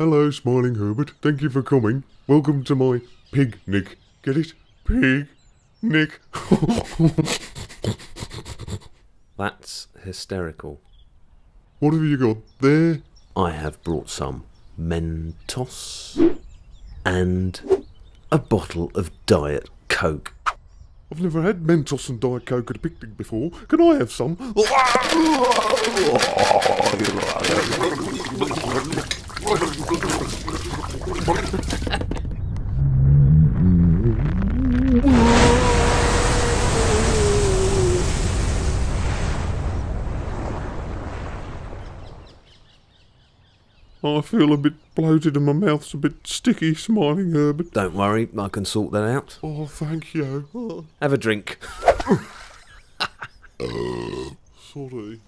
Hello, Smiling Herbert. Thank you for coming. Welcome to my picnic. Get it? Pig. Nick. That's hysterical. what have you got there? I have brought some Mentos and a bottle of Diet Coke. I've never had Mentos and Diet Coke at a picnic before. Can I have some? I feel a bit bloated and my mouth's a bit sticky, Smiling Herbert. Don't worry, I can sort that out. Oh, thank you. Oh, Have a drink. Uh, sorry.